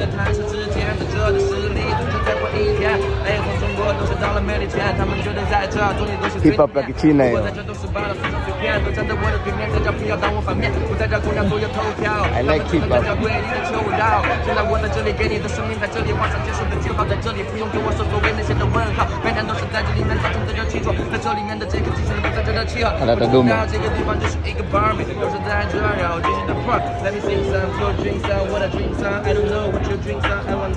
侦探是之间在这的实力，就再过一天，哎，从中国都是到了美利坚，他们觉得在这中间都是最 Hip hop 的气呢我在这都是罢了，随随随便都站在我的对面，大家不要当我反面，不在这姑娘都有头条，I like hip hop 在这规律的求饶，现在我在这里给你的生命在这里画上结束的记号，在这里不用跟我说所谓那些的问号，每天都是在这里面造成这就清楚，在这里面的这个机器人不在这的契合，看到的都没这个地方就是一个 Barbie，都是在这儿，然后进行的 part。Let me sing some your dreams on what I dreams on. I don't know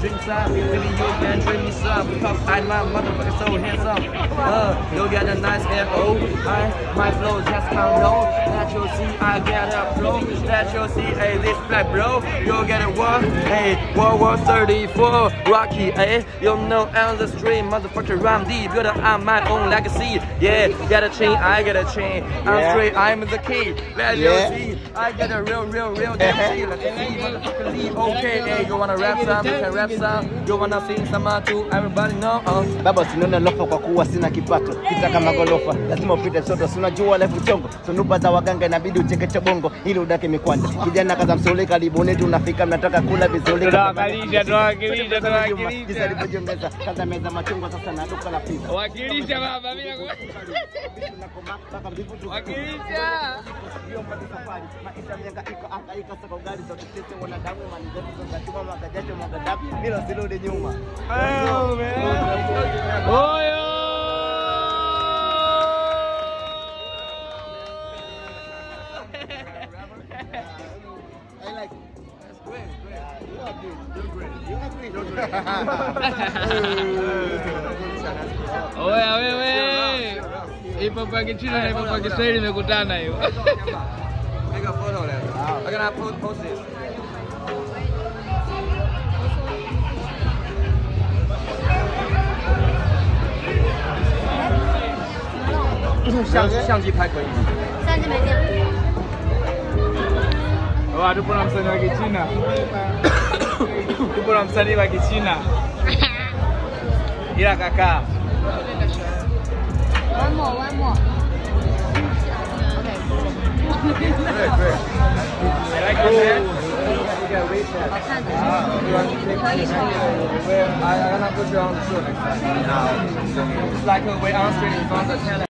what your dreams on. I want dreams you can dream me some because I'm my motherfucker so handsome. Uh, you get a nice F.O. I, my flow just come low. That you see, I get a flow. That you see, hey, this black bro. You get a one, Hey, World War 34. Rocky, hey, you know on the street, motherfucker, I'm deep. Build on my own legacy. Yeah, get a chain, I get a chain. I'm Yeah. straight, I'm the key. Let Yeah. you see, I get a real, real, real damn see. Let's see, motherfucker, leave. Okay, hey, you wanna rap some? You can rap tu everybody know uh. Baba sinona lofa kwa kuwa sina kipato, Pita kama golofa. Lazima upite soto, si unajua lefu chongo. Sunupa za waganga, inabidi uchekeche bongo ili udake mikwanda Kijana kaza msulika netu unafika mnataka kula vizuri, tunawakilisha tunawakilisha tunawakilisha, jinsi alivyojongeza kaza meza machungwa, sasa na duka la pizza. Wakilisha baba, kwa wakilisha. Maisha miaka iko angaika saka ugali za kitete wanadamu mani zetu za chuma magajasho magadapi bila zirudi nyuma. Oyo! Oya wewe, ipo kwa Kichina na ipo kwa Kiswahili imekutana hiyo. 相机相机拍可以吗？相机没电。好吧，就不让三弟给进了。就不让三弟娃给进了。伊拉哥哥。One more, one more.